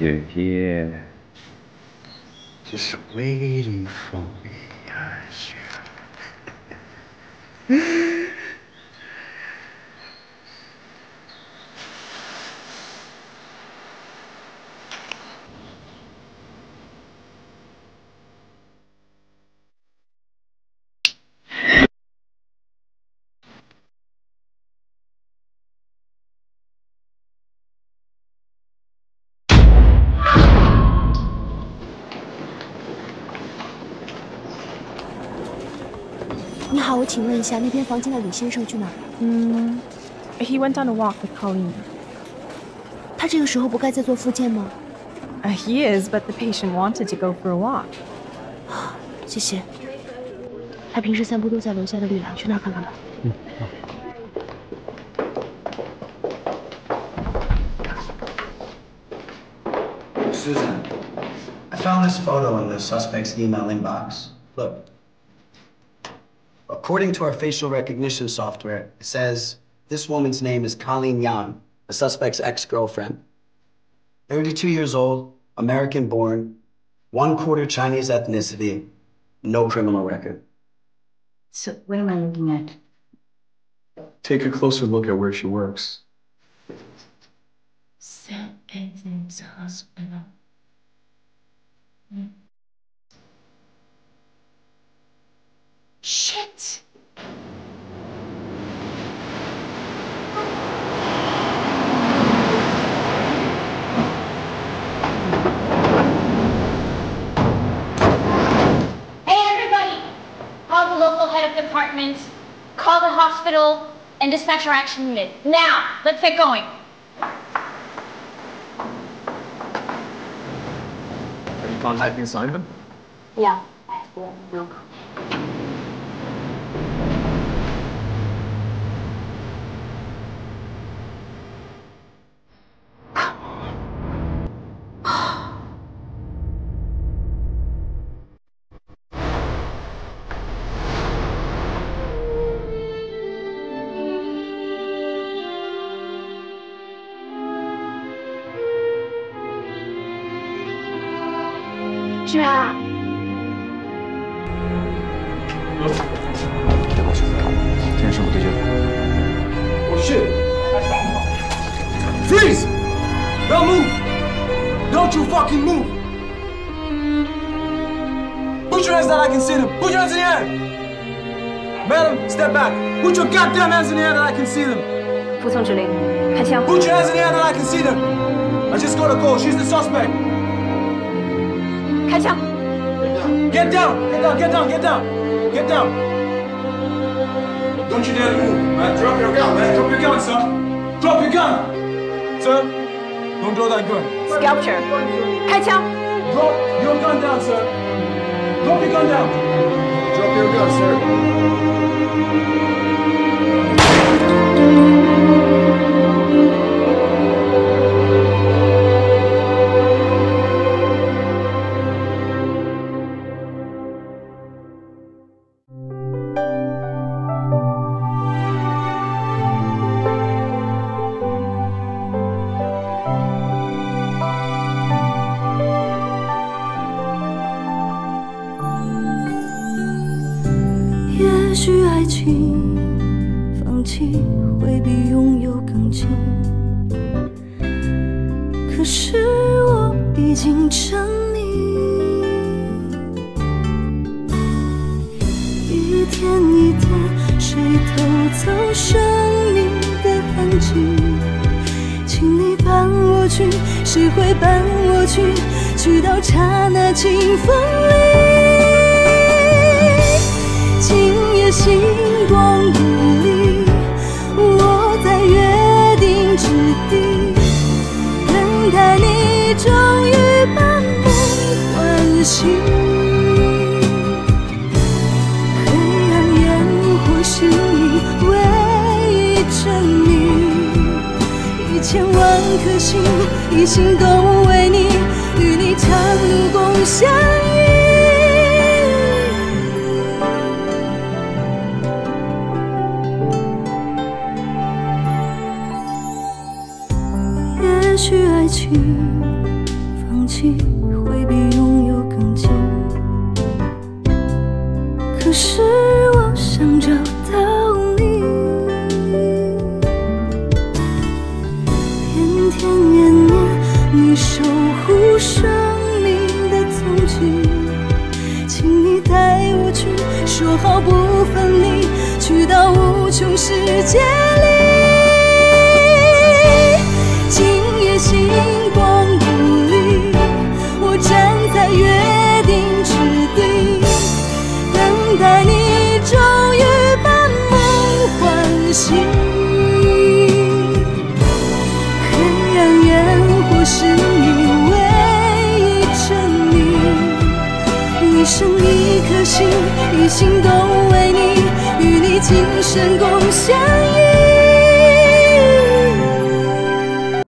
You're here. Just waiting for me. He went on a walk with Colleen. 他这个时候不该在做复健吗？Uh, he is, but the patient wanted to go for a walk. 谢谢。他平时散步都在楼下的绿廊，去那儿看看吧。嗯，好。Susan, I found this photo in the suspect's email inbox. Look. According to our facial recognition software, it says this woman's name is Colleen Yang, the suspect's ex-girlfriend. 32 years old, American born, one quarter Chinese ethnicity, no criminal record. So what am I looking at? Take a closer look at where she works. St. Anthony's Hospital. Hmm. Shit! Call the local head of department, call the hospital, and dispatch our action unit. Now, let's get going. Have you contacting Simon? Yeah. No. 是 啊。天使不对劲。Oh shit! Freeze! Don't move! Don't you fucking move! Put your hands down, I can see them. Put your hands in the air! Madam, step back. Put your goddamn hands in the air that I can see them. 服从指令，开枪。Put your hands in the air that I can see them. I just got a call. She's the suspect. Catch up. Get down. Get down. Get down. Get down. Get down. Don't you dare move, man. Drop your gun, man. Drop your gun, sir. Drop your gun. Sir, don't draw that gun. Sculpture. Catch up. Drop your gun down, sir. Drop your gun down. Drop your gun, sir. 弃，放弃会比拥有更近。可是我已经沉迷，一天一天，谁偷走生命的痕迹？请你伴我去，谁会伴我去？去到刹那清风里。黑暗烟火是你唯一证明一千万颗心一心都为你与你长路共相依。也许爱情放弃会比永更近。可是我想找到你，天天念念你守护生命的踪迹，请你带我去，说好不分离，去到无穷世界里。一生一颗心，一心都为你，与你今生共相依。